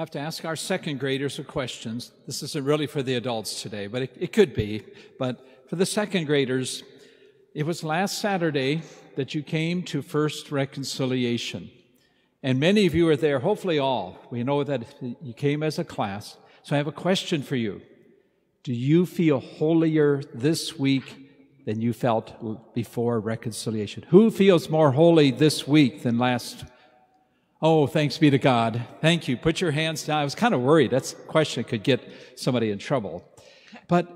I have to ask our second graders a question. This isn't really for the adults today, but it, it could be. But for the second graders, it was last Saturday that you came to First Reconciliation. And many of you are there, hopefully all. We know that you came as a class. So I have a question for you. Do you feel holier this week than you felt before reconciliation? Who feels more holy this week than last Oh, thanks be to God. Thank you. Put your hands down. I was kind of worried. That question could get somebody in trouble. But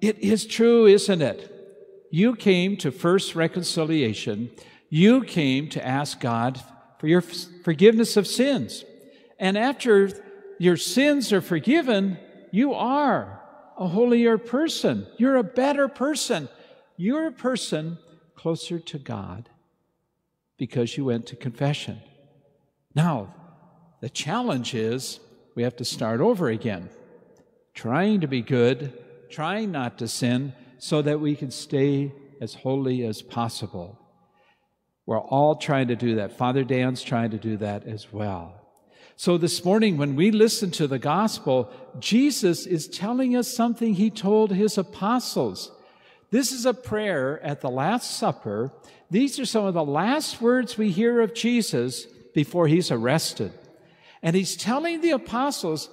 it is true, isn't it? You came to first reconciliation. You came to ask God for your forgiveness of sins. And after your sins are forgiven, you are a holier person. You're a better person. You're a person closer to God because you went to confession. Now, the challenge is we have to start over again, trying to be good, trying not to sin, so that we can stay as holy as possible. We're all trying to do that. Father Dan's trying to do that as well. So this morning, when we listen to the gospel, Jesus is telling us something he told his apostles. This is a prayer at the Last Supper. These are some of the last words we hear of Jesus before he's arrested. And he's telling the apostles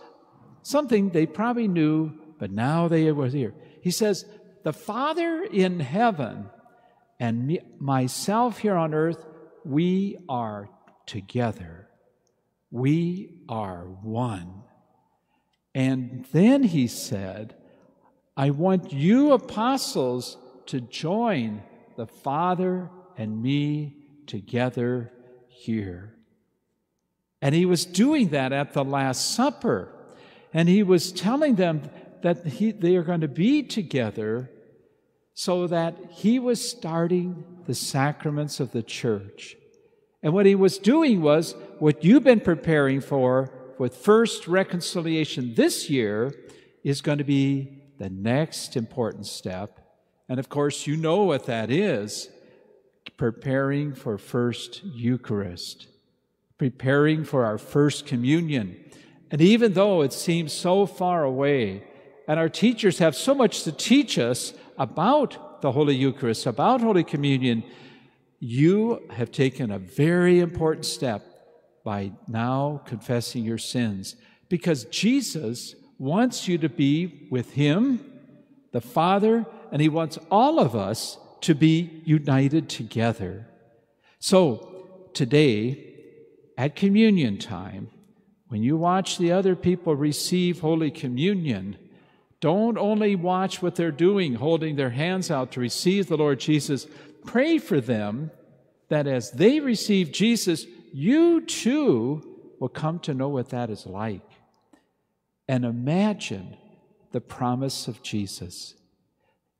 something they probably knew, but now they were here. He says, The Father in heaven and me, myself here on earth, we are together. We are one. And then he said, I want you apostles to join the Father and me together here. And he was doing that at the Last Supper. And he was telling them that he, they are going to be together so that he was starting the sacraments of the church. And what he was doing was what you've been preparing for with first reconciliation this year is going to be the next important step. And of course, you know what that is preparing for first Eucharist preparing for our first communion. And even though it seems so far away, and our teachers have so much to teach us about the Holy Eucharist, about Holy Communion, you have taken a very important step by now confessing your sins because Jesus wants you to be with Him, the Father, and He wants all of us to be united together. So today, at communion time, when you watch the other people receive Holy Communion, don't only watch what they're doing, holding their hands out to receive the Lord Jesus. Pray for them that as they receive Jesus, you too will come to know what that is like. And imagine the promise of Jesus.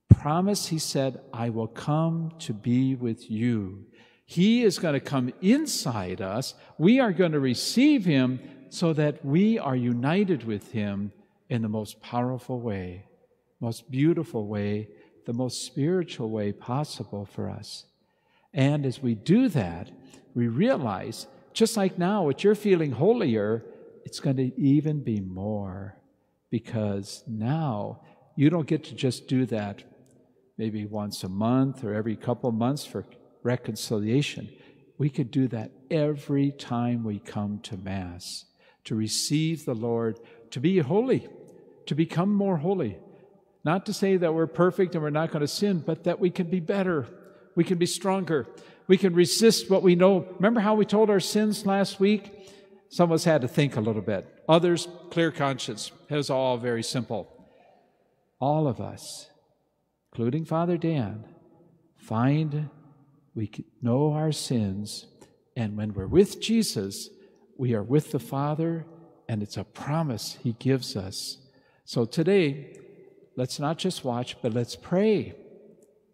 Promise, he said, I will come to be with you. He is going to come inside us. We are going to receive Him so that we are united with Him in the most powerful way, most beautiful way, the most spiritual way possible for us. And as we do that, we realize, just like now, what you're feeling holier, it's going to even be more because now you don't get to just do that maybe once a month or every couple months for reconciliation. We could do that every time we come to Mass to receive the Lord, to be holy, to become more holy. Not to say that we're perfect and we're not going to sin, but that we can be better, we can be stronger, we can resist what we know. Remember how we told our sins last week? Some of us had to think a little bit. Others, clear conscience. It was all very simple. All of us, including Father Dan, find we know our sins, and when we're with Jesus, we are with the Father, and it's a promise He gives us. So today, let's not just watch, but let's pray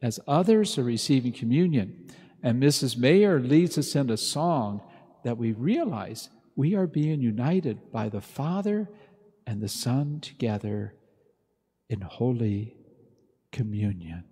as others are receiving communion. And Mrs. Mayer leads us in a song that we realize we are being united by the Father and the Son together in holy communion.